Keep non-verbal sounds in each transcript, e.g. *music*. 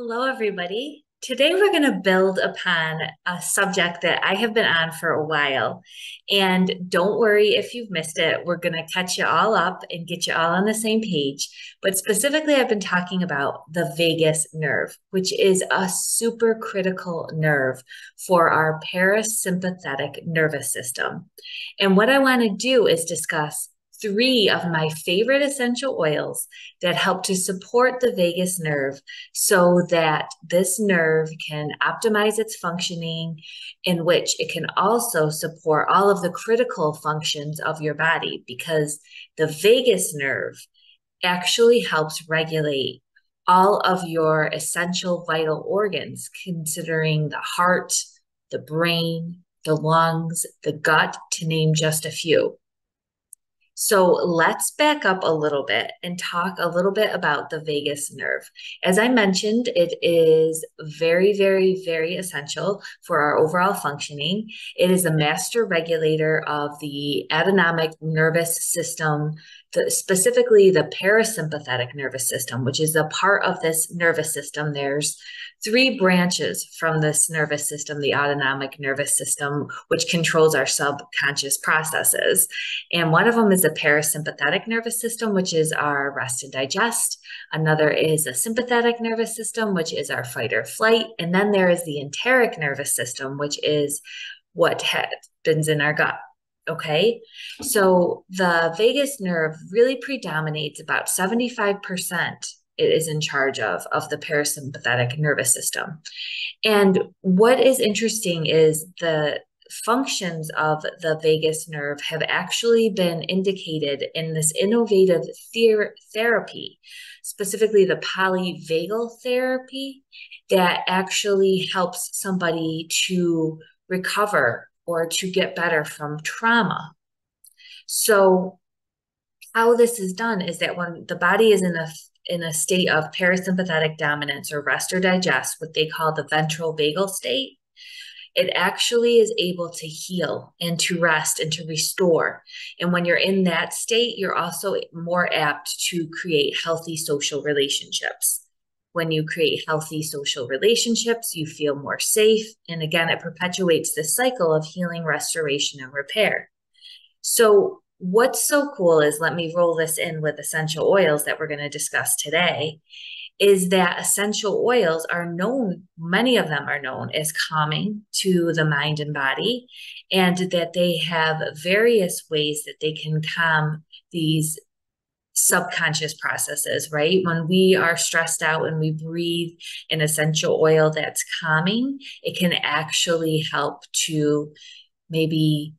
Hello, everybody. Today, we're going to build upon a subject that I have been on for a while. And don't worry if you've missed it, we're going to catch you all up and get you all on the same page. But specifically, I've been talking about the vagus nerve, which is a super critical nerve for our parasympathetic nervous system. And what I want to do is discuss three of my favorite essential oils that help to support the vagus nerve so that this nerve can optimize its functioning, in which it can also support all of the critical functions of your body because the vagus nerve actually helps regulate all of your essential vital organs, considering the heart, the brain, the lungs, the gut, to name just a few. So let's back up a little bit and talk a little bit about the vagus nerve. As I mentioned, it is very, very, very essential for our overall functioning. It is a master regulator of the autonomic nervous system, the, specifically the parasympathetic nervous system, which is a part of this nervous system. There's three branches from this nervous system the autonomic nervous system, which controls our subconscious processes. And one of them is the parasympathetic nervous system, which is our rest and digest. Another is a sympathetic nervous system, which is our fight or flight. And then there is the enteric nervous system, which is what happens in our gut. Okay, so the vagus nerve really predominates about 75% it is in charge of of the parasympathetic nervous system. And what is interesting is the functions of the vagus nerve have actually been indicated in this innovative ther- therapy, specifically the polyvagal therapy, that actually helps somebody to recover or to get better from trauma. So, how this is done is that when the body is in a in a state of parasympathetic dominance or rest or digest, what they call the ventral vagal state, it actually is able to heal and to rest and to restore. And when you're in that state, you're also more apt to create healthy social relationships. When you create healthy social relationships, you feel more safe. And again, it perpetuates this cycle of healing, restoration, and repair. So, what's so cool is let me roll this in with essential oils that we're going to discuss today is that essential oils are known many of them are known as calming to the mind and body and that they have various ways that they can calm these subconscious processes, right? When we are stressed out and we breathe an essential oil that's calming, it can actually help to maybe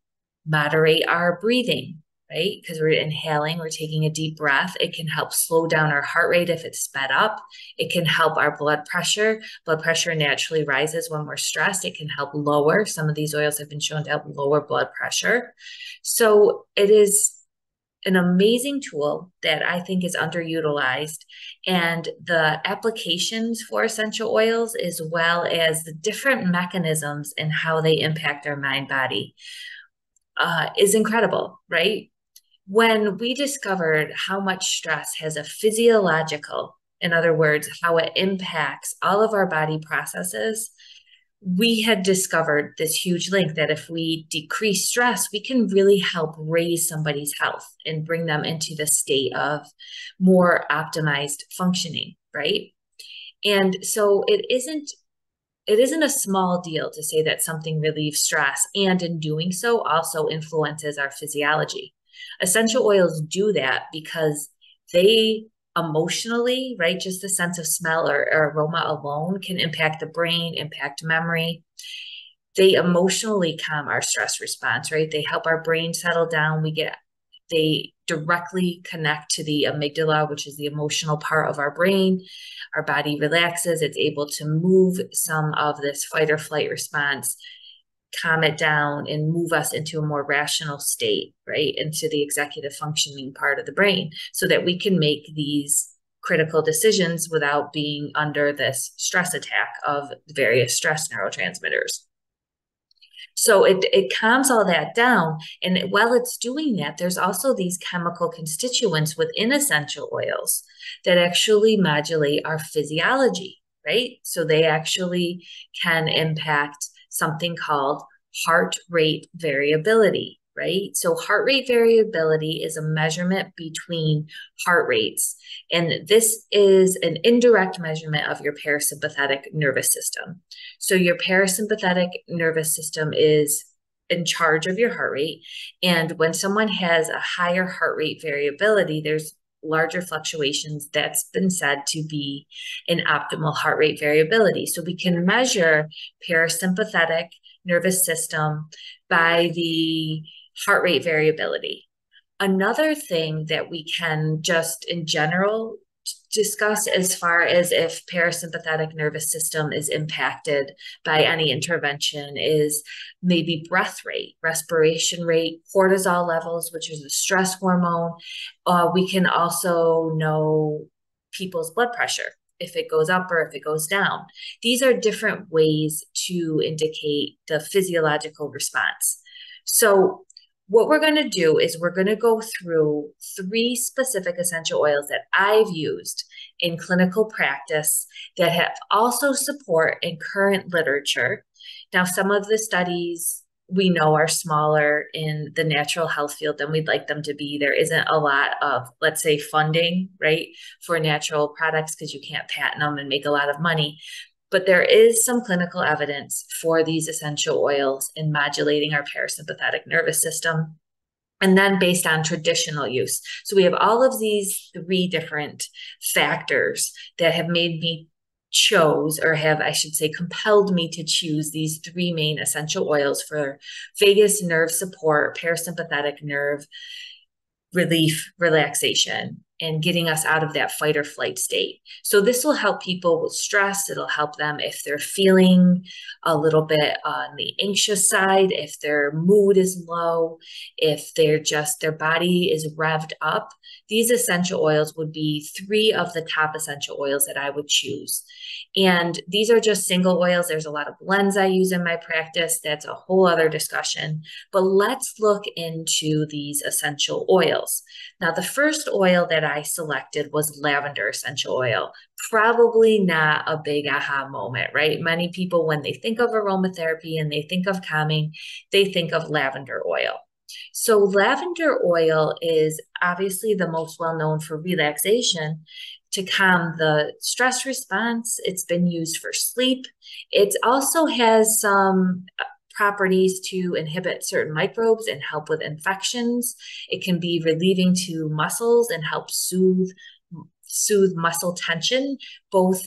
moderate our breathing, right? Because we're inhaling, we're taking a deep breath. It can help slow down our heart rate if it's sped up. It can help our blood pressure. Blood pressure naturally rises when we're stressed. It can help lower. Some of these oils have been shown to help lower blood pressure. So it is an amazing tool that I think is underutilized. And the applications for essential oils, as well as the different mechanisms and how they impact our mind body, uh, is incredible, right? when we discovered how much stress has a physiological, in other words, how it impacts all of our body processes, we had discovered this huge link that if we decrease stress, we can really help raise somebody's health and bring them into the state of more optimized functioning, right? And so it isn't it isn't a small deal to say that something relieves stress and in doing so also influences our physiology. Essential oils do that because they emotionally, right? Just the sense of smell or, or, aroma alone can impact the brain, impact memory. They emotionally calm our stress response, right? They help our brain settle down. We get, they directly connect to the amygdala, which is the emotional part of our brain. Our body relaxes. It's able to move some of this fight or flight response calm it down and move us into a more rational state, right? Into the executive functioning part of the brain so that we can make these critical decisions without being under this stress attack of various stress neurotransmitters. So it, it calms all that down. And while it's doing that, there's also these chemical constituents within essential oils that actually modulate our physiology right? So they actually can impact something called heart rate variability, right? So heart rate variability is a measurement between heart rates. And this is an indirect measurement of your parasympathetic nervous system. So your parasympathetic nervous system is in charge of your heart rate. And when someone has a higher heart rate variability, there's larger fluctuations that's been said to be an optimal heart rate variability. So we can measure parasympathetic nervous system by the heart rate variability. Another thing that we can just in general discuss as far as if parasympathetic nervous system is impacted by any intervention is maybe breath rate, respiration rate, cortisol levels, which is a stress hormone. Uh, we can also know people's blood pressure if it goes up or if it goes down. These are different ways to indicate the physiological response. So what we're going to do is we're going to go through three specific essential oils that I've used in clinical practice that have also support in current literature. Now, some of the studies we know are smaller in the natural health field than we'd like them to be. There isn't a lot of, let's say, funding, right, for natural products because you can't patent them and make a lot of money but there is some clinical evidence for these essential oils in modulating our parasympathetic nervous system. And then based on traditional use. So we have all of these three different factors that have made me chose or have i should say compelled me to choose these three main essential oils for vagus nerve support parasympathetic nerve relief relaxation and getting us out of that fight or flight state. So this will help people with stress. It'll help them if they're feeling a little bit on the anxious side, if their mood is low, if they're just their body is revved up. These essential oils would be three of the top essential oils that I would choose. And these are just single oils. There's a lot of blends I use in my practice. That's a whole other discussion. But let's look into these essential oils. Now, the first oil that I selected was lavender essential oil. Probably not a big aha moment, right? Many people, when they think of aromatherapy and they think of calming, they think of lavender oil. So, lavender oil is obviously the most well known for relaxation to calm the stress response. It's been used for sleep. It also has some properties to inhibit certain microbes and help with infections. It can be relieving to muscles and help soothe soothe muscle tension, both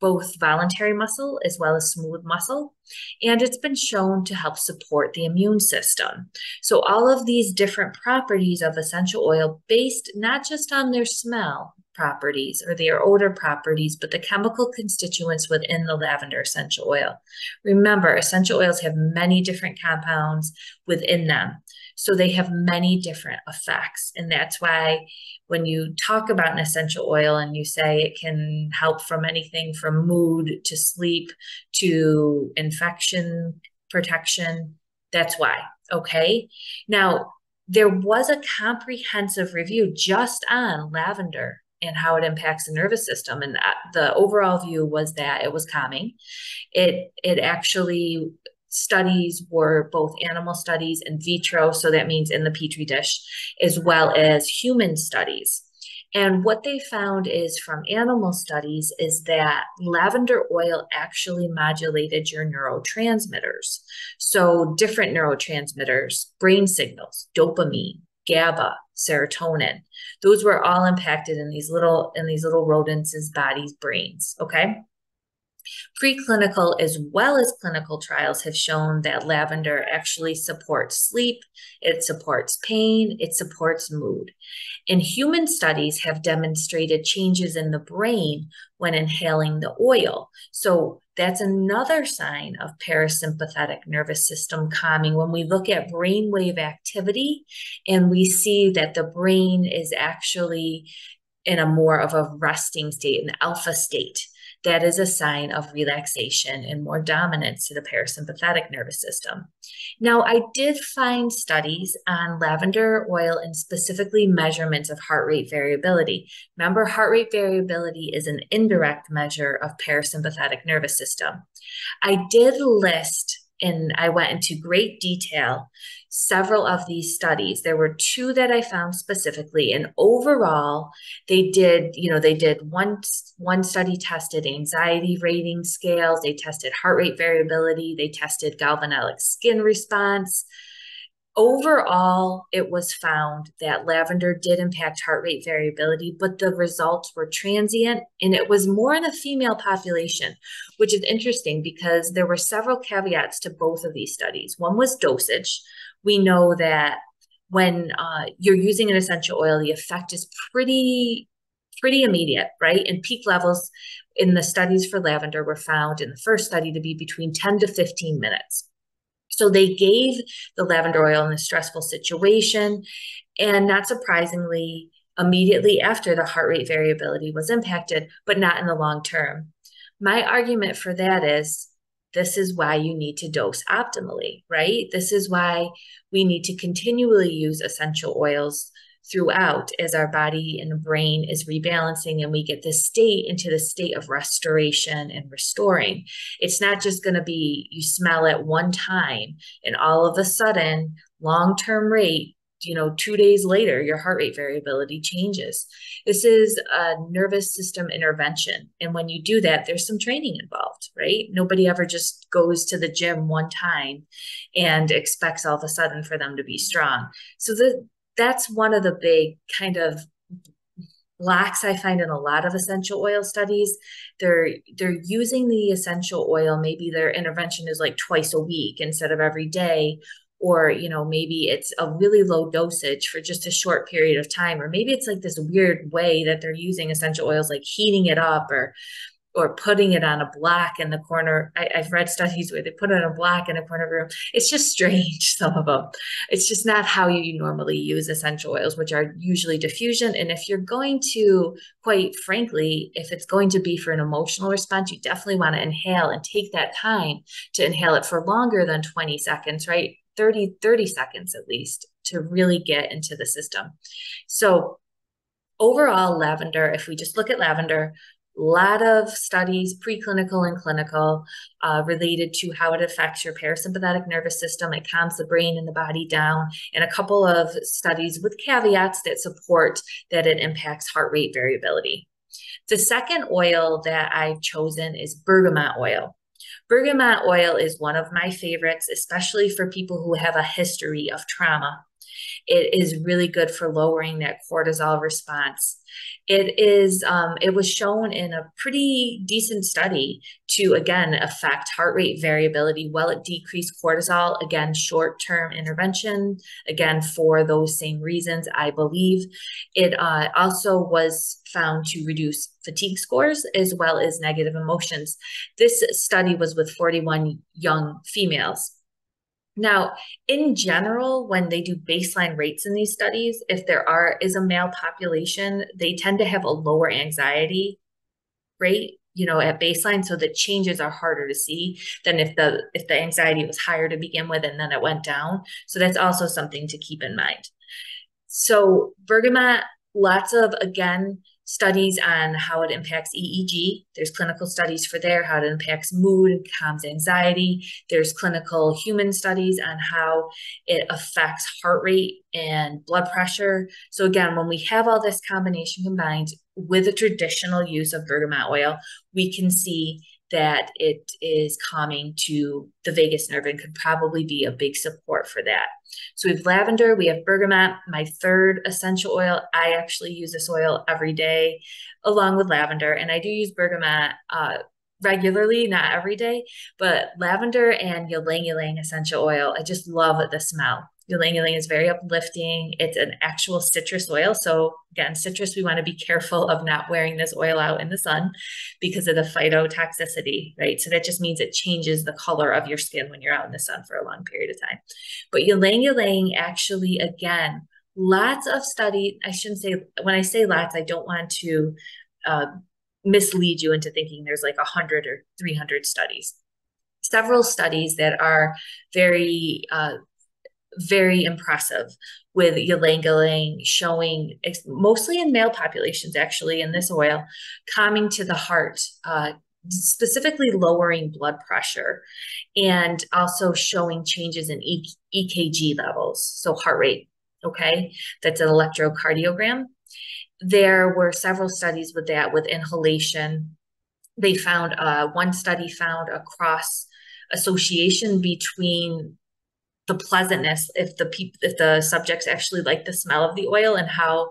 both voluntary muscle as well as smooth muscle. And it's been shown to help support the immune system. So, all of these different properties of essential oil, based not just on their smell, properties or their odor properties, but the chemical constituents within the lavender essential oil. Remember, essential oils have many different compounds within them. So they have many different effects. And that's why when you talk about an essential oil and you say it can help from anything from mood to sleep to infection protection, that's why. Okay. Now, there was a comprehensive review just on lavender and how it impacts the nervous system. And the overall view was that it was calming. It it actually studies were both animal studies in vitro, so that means in the petri dish, as well as human studies. And what they found is from animal studies is that lavender oil actually modulated your neurotransmitters. So different neurotransmitters, brain signals, dopamine, GABA, serotonin. Those were all impacted in these little in these little rodents' bodies, brains. Okay. Preclinical as well as clinical trials have shown that lavender actually supports sleep, it supports pain, it supports mood. And human studies have demonstrated changes in the brain when inhaling the oil. So that's another sign of parasympathetic nervous system calming when we look at brainwave activity and we see that the brain is actually in a more of a resting state, an alpha state. That is a sign of relaxation and more dominance to the parasympathetic nervous system. Now, I did find studies on lavender oil and specifically measurements of heart rate variability. Remember, heart rate variability is an indirect measure of parasympathetic nervous system. I did list and I went into great detail several of these studies. There were two that I found specifically, and overall, they did, you know, they did one one study tested anxiety rating scales, they tested heart rate variability, they tested galvanic skin response, overall, it was found that lavender did impact heart rate variability, but the results were transient and it was more in the female population, which is interesting because there were several caveats to both of these studies. One was dosage. We know that when uh, you're using an essential oil, the effect is pretty pretty immediate, right? And peak levels in the studies for lavender were found in the first study to be between 10 to 15 minutes. So they gave the lavender oil in a stressful situation. And not surprisingly, immediately after the heart rate variability was impacted, but not in the long term. My argument for that is this is why you need to dose optimally, right? This is why we need to continually use essential oils throughout as our body and brain is rebalancing and we get this state into the state of restoration and restoring. It's not just going to be you smell it one time and all of a sudden, long term rate, you know, two days later, your heart rate variability changes. This is a nervous system intervention. And when you do that, there's some training involved, right? Nobody ever just goes to the gym one time and expects all of a sudden for them to be strong. So the that's one of the big kind of lacks I find in a lot of essential oil studies. They're they're using the essential oil. Maybe their intervention is like twice a week instead of every day, or you know maybe it's a really low dosage for just a short period of time, or maybe it's like this weird way that they're using essential oils, like heating it up or or putting it on a block in the corner. I, have read studies where they put it on a block in a corner of room. It's just strange, *laughs* some of them. It's just not how you normally use essential oils, which are usually diffusion. And if you're going to, quite frankly, if it's going to be for an emotional response, you definitely want to inhale and take that time to inhale it for longer than 20 seconds, right? 30, 30 seconds at least to really get into the system. So overall lavender if we just look at lavender lot of studies, preclinical and clinical, uh, related to how it affects your parasympathetic nervous system. It calms the brain and the body down, and a couple of studies with caveats that support that it impacts heart rate variability. The second oil that I've chosen is bergamot oil. Bergamot oil is one of my favorites, especially for people who have a history of trauma. It is really good for lowering that cortisol response. It is, um, it was shown in a pretty decent study to again affect heart rate variability while it decreased cortisol. Again, short term intervention, again, for those same reasons, I believe. It uh, also was found to reduce fatigue scores as well as negative emotions. This study was with 41 young females. Now, in general, when they do baseline rates in these studies, if there are is a male population, they tend to have a lower anxiety rate, you know, at baseline. So the changes are harder to see than if the if the anxiety was higher to begin with and then it went down. So that's also something to keep in mind. So bergamot, lots of again studies on how it impacts EEG. There's clinical studies for there, how it impacts mood, calms anxiety. There's clinical human studies on how it affects heart rate and blood pressure. So again, when we have all this combination combined with a traditional use of bergamot oil, we can see that it is calming to the vagus nerve and could probably be a big support for that. So we have lavender, we have bergamot, my third essential oil. I actually use this oil every day along with lavender, and I do use bergamot uh, regularly, not every day, but lavender and ylang ylang essential oil. I just love the smell. Ylang ylang is very uplifting. It's an actual citrus oil. So again, citrus, we want to be careful of not wearing this oil out in the sun because of the phytotoxicity, right? So that just means it changes the color of your skin when you're out in the sun for a long period of time. But ylang ylang actually, again, lots of study. I shouldn't say, when I say lots, I don't want to uh, mislead you into thinking there's like 100 or 300 studies. Several studies that are very, uh, very impressive with ylang ylang showing mostly in male populations actually in this oil calming to the heart uh, specifically lowering blood pressure and also showing changes in e- ekg levels so heart rate okay? That's an electrocardiogram. There were several studies with that with inhalation. They found uh, one study found a cross association between the pleasantness if the people if the subjects actually like the smell of the oil and how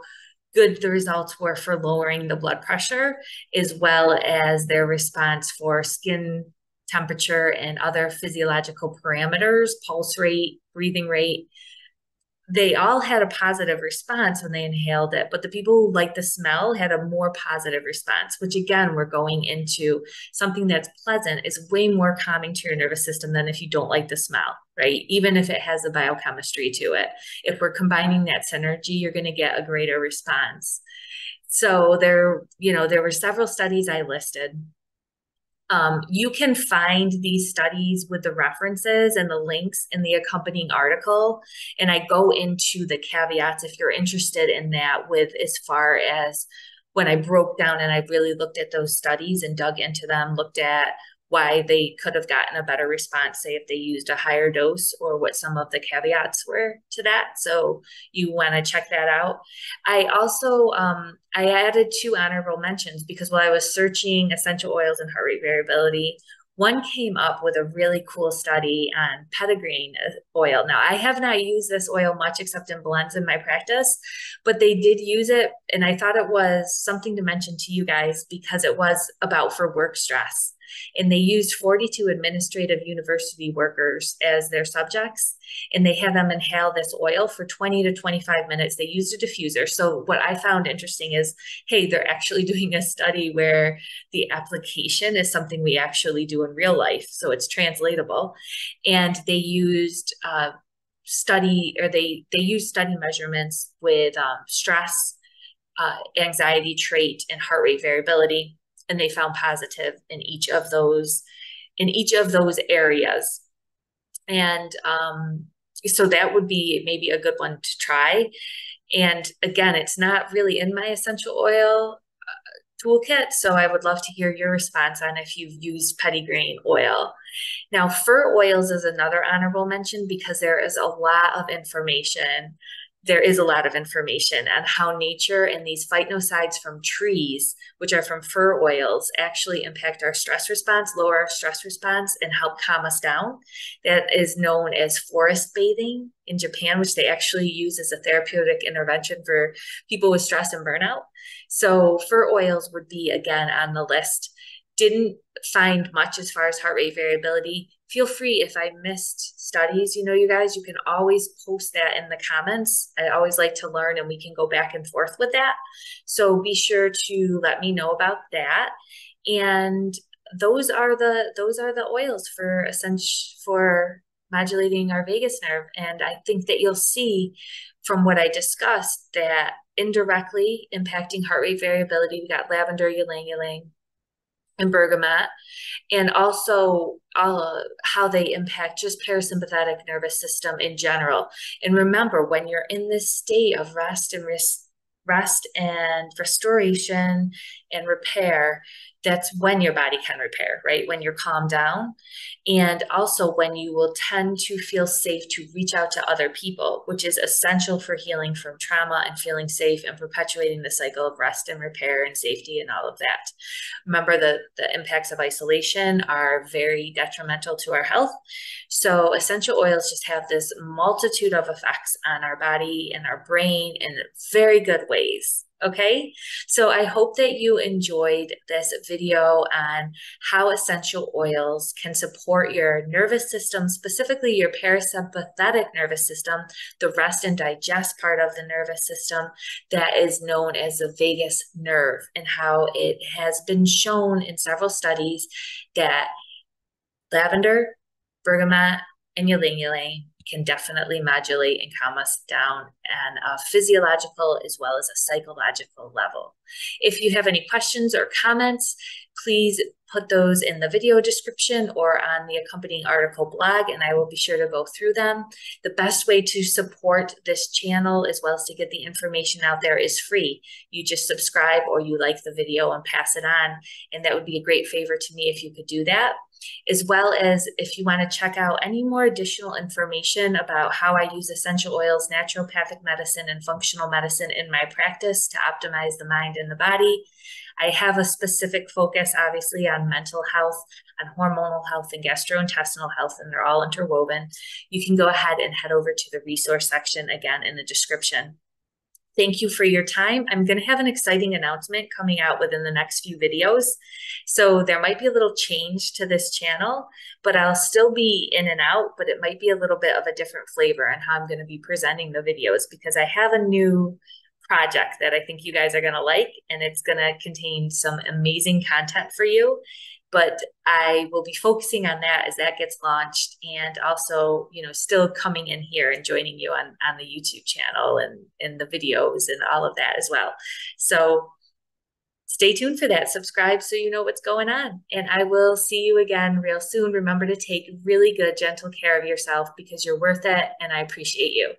good the results were for lowering the blood pressure as well as their response for skin temperature and other physiological parameters pulse rate breathing rate they all had a positive response when they inhaled it, but the people who liked the smell had a more positive response, which again, we're going into something that's pleasant is way more calming to your nervous system than if you don't like the smell, right? Even if it has a biochemistry to it. If we're combining that synergy, you're going to get a greater response. So there, you know, there were several studies I listed um, you can find these studies with the references and the links in the accompanying article. And I go into the caveats if you're interested in that, with as far as when I broke down and I really looked at those studies and dug into them, looked at why they could have gotten a better response, say if they used a higher dose, or what some of the caveats were to that. So you want to check that out. I also um, I added two honorable mentions because while I was searching essential oils and heart rate variability, one came up with a really cool study on petitgrain oil. Now, I have not used this oil much except in blends in my practice, but they did use it. And I thought it was something to mention to you guys because it was about for work stress and they used 42 administrative university workers as their subjects and they had them inhale this oil for 20 to 25 minutes. They used a diffuser. So what i found interesting is hey they're actually *laughs* doing a study where the application is something we actually do in real life so it's translatable. And they used uh, study or they they use study measurements with um, stress uh, anxiety trait and heart rate variability and they found positive in each of those in each of those areas. And um, so that would be maybe a good one to try. And again it's not really in my essential oil uh, toolkit so i would love to hear your response on if you've used petitgrain oil. Now fir oils is another honorable mention because there is a lot of information there is a lot of information on how nature and these phytoncides from trees, which are from fir oils, actually impact our stress response, lower our stress response, and help calm us down. That is known as forest bathing in Japan, which they actually use as a therapeutic intervention for people with stress and burnout. So, fir oils would be again on the list. Didn't find much as far as heart rate variability feel free if I missed studies, you know, you guys, you can always post that in the comments. I always like to learn and we can go back and forth with that. So be sure to let me know about that. And those are the those are the oils for essential for modulating our vagus nerve. And I think that you'll see from what I discussed that indirectly impacting heart rate variability, we got lavender, ylang ylang, and bergamot, and also uh, how they impact just parasympathetic nervous system in general. And remember, when you're in this state of rest and rest, rest and restoration and repair, that's when your body can repair, right? When you're calmed down. And also when you will tend to feel safe to reach out to other people, which is essential for healing from trauma and feeling safe and perpetuating the cycle of rest and repair and safety and all of that. Remember, the, the impacts of isolation are very detrimental to our health. So, essential oils just have this multitude of effects on our body and our brain in very good ways. Okay, so I hope that you enjoyed this video on how essential oils can support your nervous system, specifically your parasympathetic nervous system, the rest and digest part of the nervous system that is known as the vagus nerve, and how it has been shown in several studies that lavender, bergamot, and ylang ylang can definitely modulate and calm us down on a uh, physiological as well as a psychological level. If you have any questions or comments, please put those in the video description or on the accompanying article blog, and I will be sure to go through them. The best way to support this channel as well as to get the information out there is free. You just subscribe or you like the video and pass it on, and that would be a great favor to me if you could do that. As well as if you want to check out any more additional information about how I use essential oils, naturopathic medicine, and functional medicine in my practice to optimize the mind and the body. I have a specific focus, obviously, on mental health, on hormonal health, and gastrointestinal health, and they're all interwoven. You can go ahead and head over to the resource section again in the description. Thank you for your time. I'm going to have an exciting announcement coming out within the next few videos. So there might be a little change to this channel, but I'll still be in and out, but it might be a little bit of a different flavor on how I'm going to be presenting the videos because I have a new project that I think you guys are going to like, and it's going to contain some amazing content for you. But I will be focusing on that as that gets launched, and also, you know, still coming in here and joining you on on the YouTube channel and in the videos and all of that as well. So stay tuned for that. Subscribe so you know what's going on. And I will see you again real soon. Remember to take really good, gentle care of yourself because you're worth it, and I appreciate you.